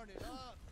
Run it up.